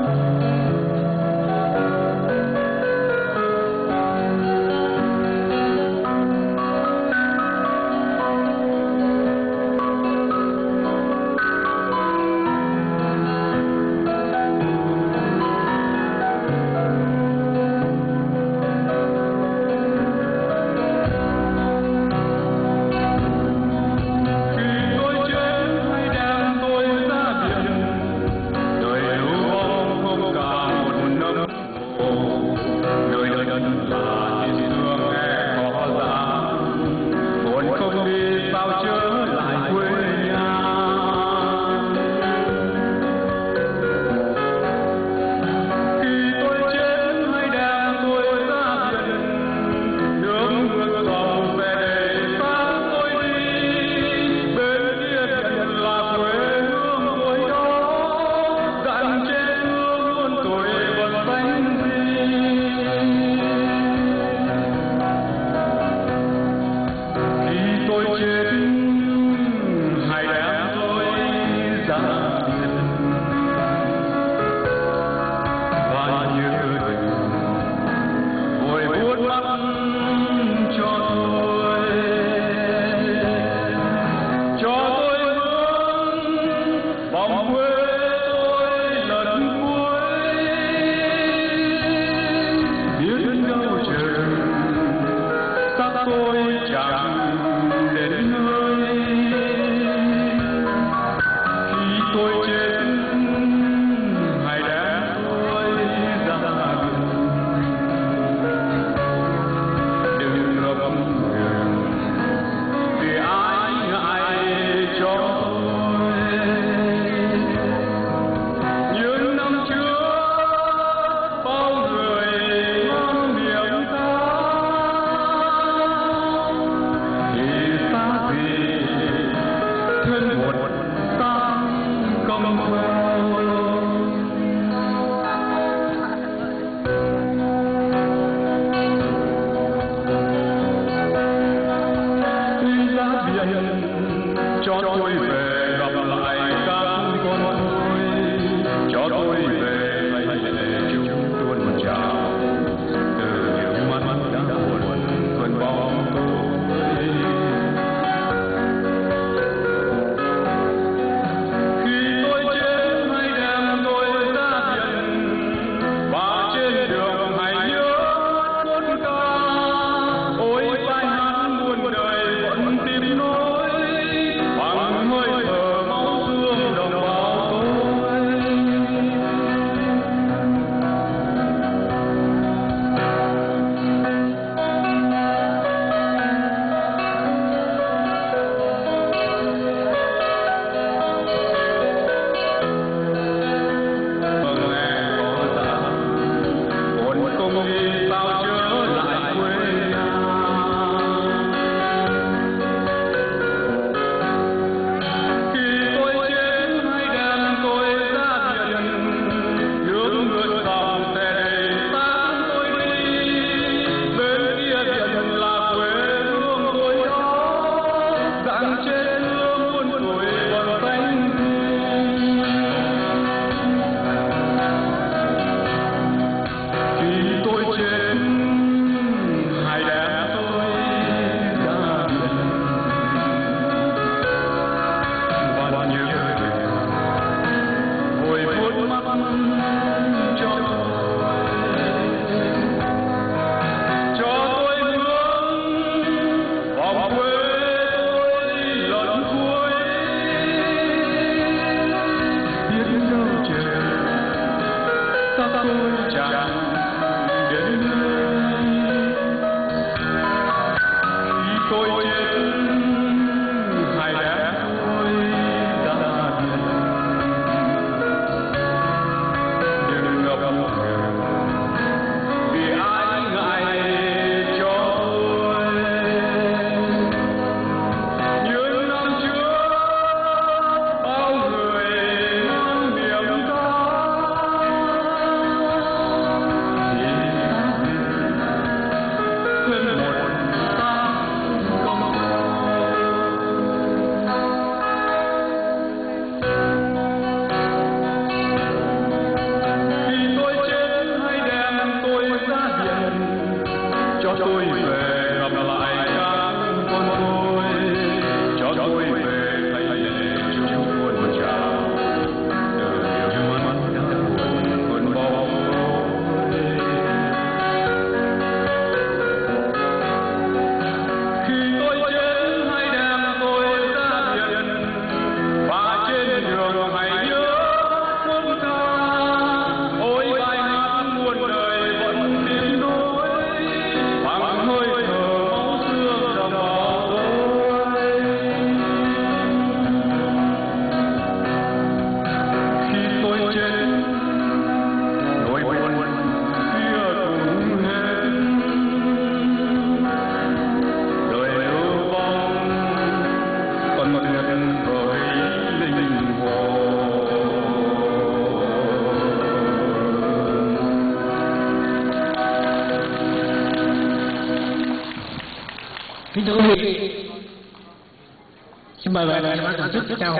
Lord. como um pau Hallelujah. alto e. kính vị. Xin mời bạn ban tổ chức chào